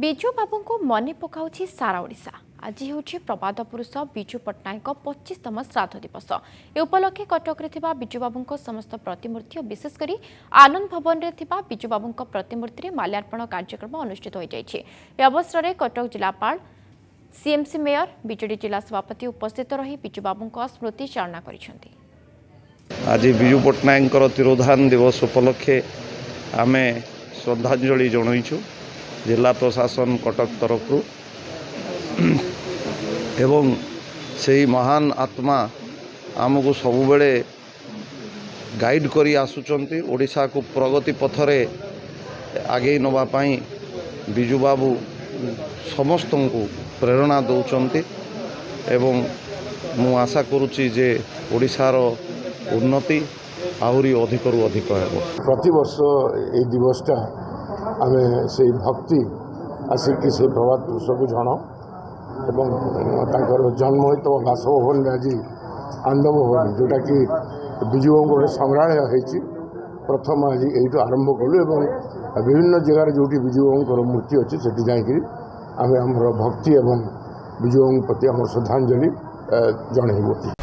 ବିଜୁ ବାବୁଙ୍କୁ ମନେ ପକାଉଛି ସାରା ଓଡ଼ିଶା। ଆଜି ହେଉଛି ପ୍ରବାଦ ପୁରୁଷ ବିଜୁ ପଟ୍ଟନାୟକଙ୍କ ପଚିଶତମ ଶ୍ରାଦ୍ଧ ଦିବସ। ଏ ଉପଲକ୍ଷେ କଟକରେ ଥିବା ବିଜୁବାବୁଙ୍କ ସମସ୍ତ ପ୍ରତିମୂର୍ତ୍ତି ଓ ବିଶେଷ କରି ଆନନ୍ଦ ଭବନରେ ଥିବା ବିଜୁବାବୁଙ୍କ ପ୍ରତିମୂର୍ତ୍ତିରେ ମାଲ୍ୟାର୍ପଣ କାର୍ଯ୍ୟକ୍ରମ ଅନୁଷ୍ଠିତ ହୋଇଯାଇଛି। ଏ ଅବସରରେ କଟକ ଜିଲ୍ଲାପାଳ ସିଏମ୍ସି ମେୟର ବିଜେଡି ଜିଲ୍ଲା ସଭାପତି ଉପସ୍ଥିତ ରହି ବିଜୁବାବୁଙ୍କ ସ୍ମୃତି ଚାଳନା କରିଛନ୍ତି। ଆଜି ବିଜୁ ପଟ୍ଟନାୟକଙ୍କର ତିରୋଧାନ ଦିବସ ଉପଲକ୍ଷେ ଆମେ ଶ୍ରଦ୍ଧାଞ୍ଜଳି ଜଣାଇଛୁ। ଜିଲ୍ଲା ପ୍ରଶାସନ କଟକ ତରଫରୁ। ଏବଂ ସେହି ମହାନ ଆତ୍ମା ଆମକୁ ସବୁବେଳେ ଗାଇଡ଼ କରି ଆସୁଛନ୍ତି ଓଡ଼ିଶାକୁ ପ୍ରଗତି ପଥରେ ଆଗେଇ ନେବା ପାଇଁ ବିଜୁବାବୁ ସମସ୍ତଙ୍କୁ ପ୍ରେରଣା ଦେଉଛନ୍ତି। ଏବଂ ମୁଁ ଆଶା କରୁଛି ଯେ ଓଡ଼ିଶାର ଉନ୍ନତି ଆହୁରି ଅଧିକରୁ ଅଧିକ ହେବ। ପ୍ରତିବର୍ଷ ଏଇ ଦିବସଟା ଆମେ ସେଇ ଭକ୍ତି ଆସିକି ସେଇ ପ୍ରଭାତ ପୁରୁଷକୁ ଜଣାଉ ଏବଂ ତାଙ୍କର ଜନ୍ମ ହୋଇଥିବା ବାସଭବନରେ ଆଜି ଆନନ୍ଦ ଭବନ ଯେଉଁଟାକି ବିଜୁବାବୁଙ୍କ ଗୋଟେ ସଂଗ୍ରହାଳୟ ହେଇଛି। ପ୍ରଥମ ଆଜି ଏଇଠୁ ଆରମ୍ଭ କଲୁ ଏବଂ ବିଭିନ୍ନ ଜାଗାରେ ଯେଉଁଠି ବିଜୁବାବୁଙ୍କର ମୂର୍ତ୍ତି ଅଛି ସେଠି ଯାଇକରି ଆମେ ଆମର ଭକ୍ତି ଏବଂ ବିଜୁବାବୁଙ୍କ ପ୍ରତି ଆମର ଶ୍ରଦ୍ଧାଞ୍ଜଳି ଅ, ଜଣାଇବୁ।